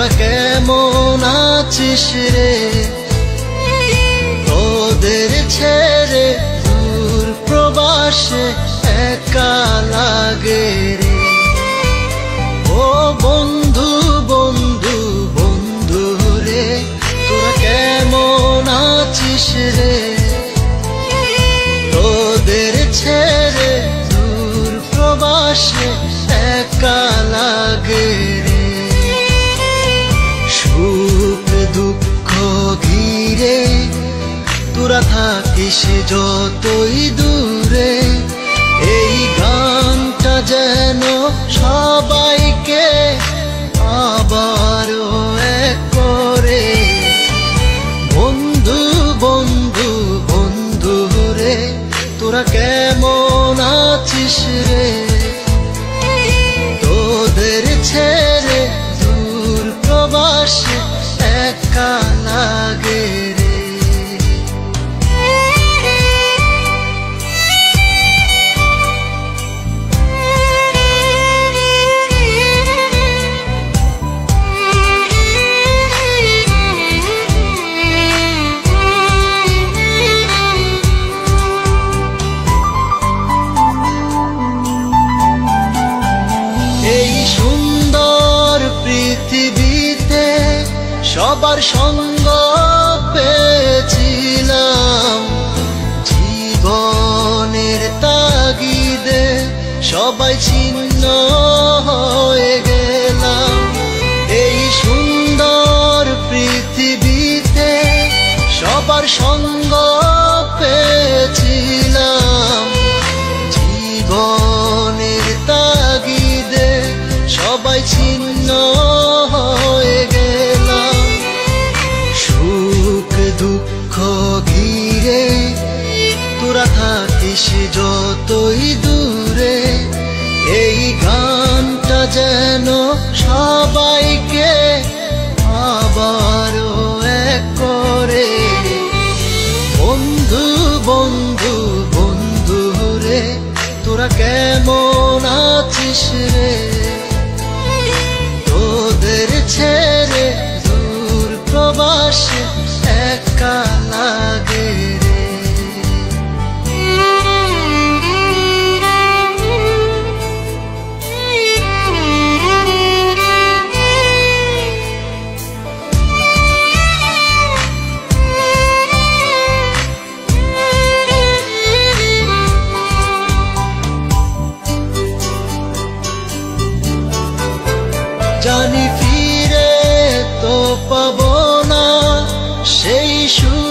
তোরা কেমন আছিস রে? তোদের ছেড়ে দূর প্রবাসে একা লাগে। তোরা থাকিস যতই দূরে, এই গানটা যেন সবাইকে আবারও এক করে। বন্ধু বন্ধু বন্ধু রে, তোরা কেমন আছিস রে? সবার সঙ্গ পেয়েছিলাম। জীবনের তাগিদে সবাই ছিন্ন হয়ে গেলাম। এই সুন্দর পৃথিবীতে সবার সঙ্গ পেয়েছিলাম। থাকিস যতই দূরে, এই গানটা যেন সবাইকে আবারও এক করে। বন্ধু বন্ধু বন্ধু রে, তোরা কেমন আছিস রে? জানি ফিরে তো পাবো না সেই সুর